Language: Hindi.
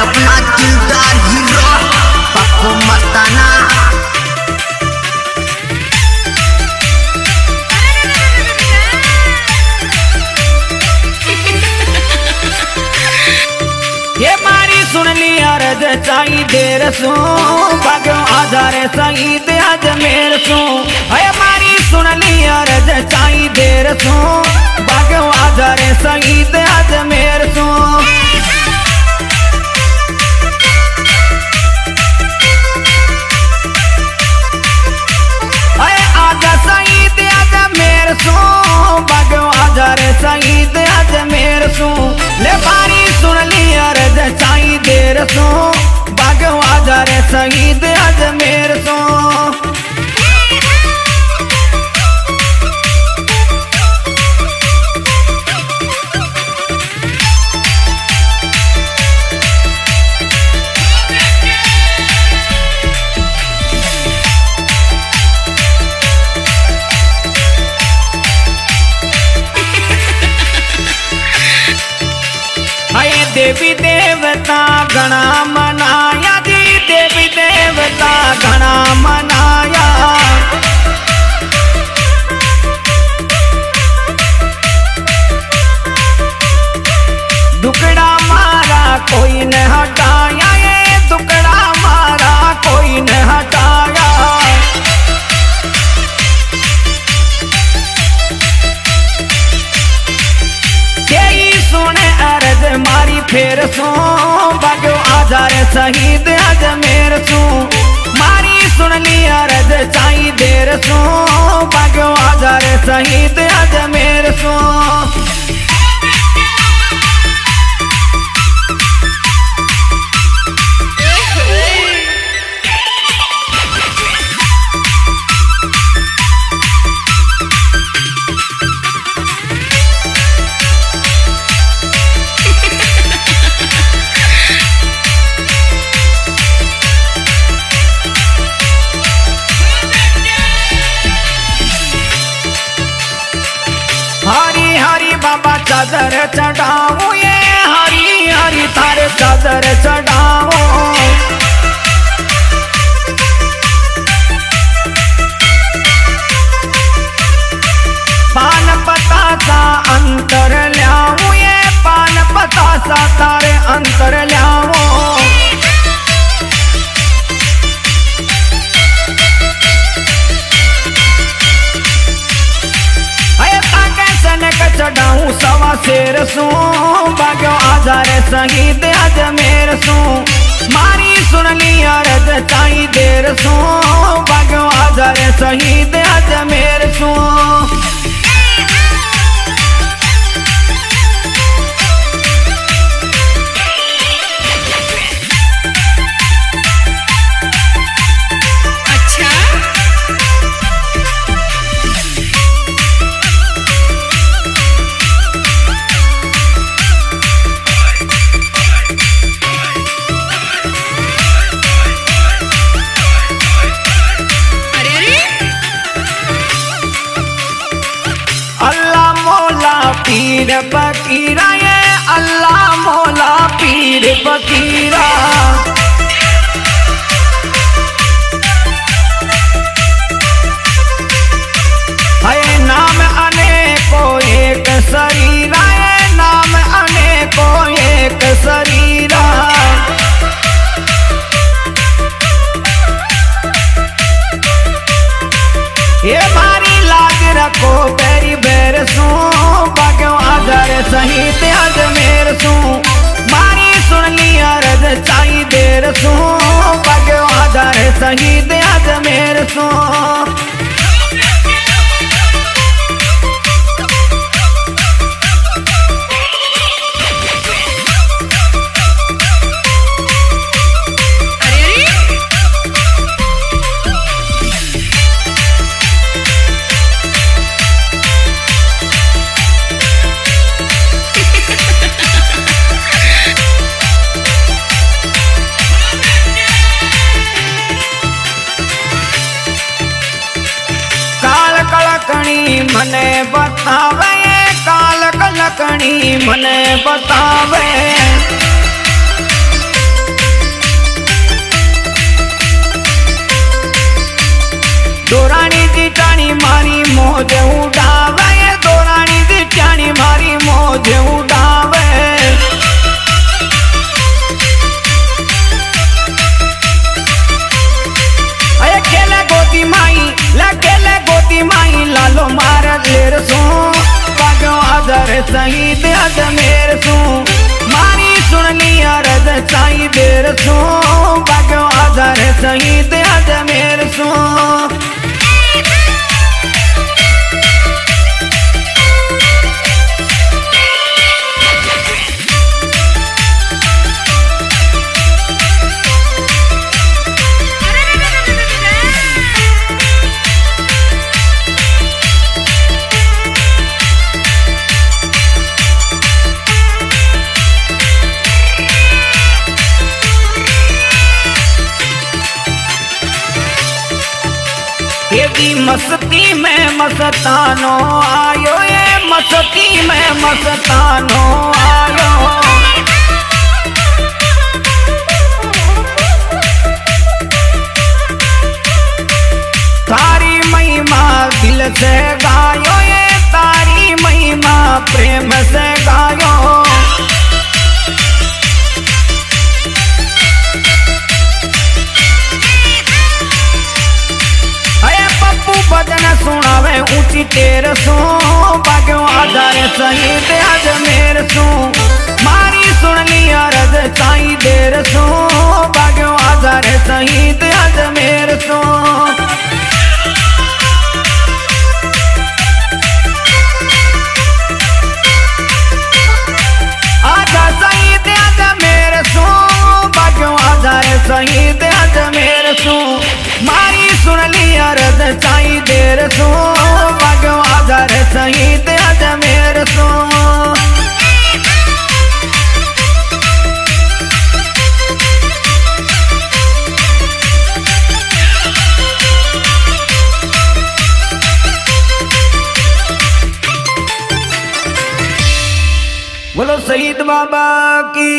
अपना दिलदार हीरो पप्पू मस्ताना ये मारी सुन ली अरज चाई देर सू, भाग्यो आधार सही दे आज मेर सू। अय मारी सुन ली अरज चाई देर सू, भाग्यो आधार सही दे आज मेर सू। भाग्यो आधार सही दे आज मेर सू। ले मारी सुन ली अरज चाई देर सू। बगो आधार सही दे आज मेर सू। शहीद आज मेर सू। मारी सुन लिया रज चाई देर सू। बाग्यो आधार शहीद आज मेर सू। चादर चढ़ाओ ये हरी हरी थारे चादर चढ़ाओ पान पता सा अंतर ल्याओ ये, पान पता सा तारे अंतर ल्याओ शहीद अज मेर सू। मारी सुन लिया रज चाई देर सू। भगवान आधार शहीद अज मेर सू। फकीरा अल्लाह मौला पीर फकीरा आदर त्याग मेर सू मारी सुन लिया अरज चाई देर सू भगवान दर सही त्याग मेर सू अज मेर सू मारी सुननी लिया साई बेर तू। एदी मस्ती में मस्तानो आयो ये मस्ती में मस्तानो आयो। ऊँची तेर सो बाग्यो आधार सही ते आज मेर सो। मारी सुन ली अरज साई देर सो बाग्यो आधार सही ते आज मेर सो। सही आज मेर सो मेर सुन ली साई देर सो बाग्यो आधार सही ते आज मेर सो। बोलो शहीद बाबा की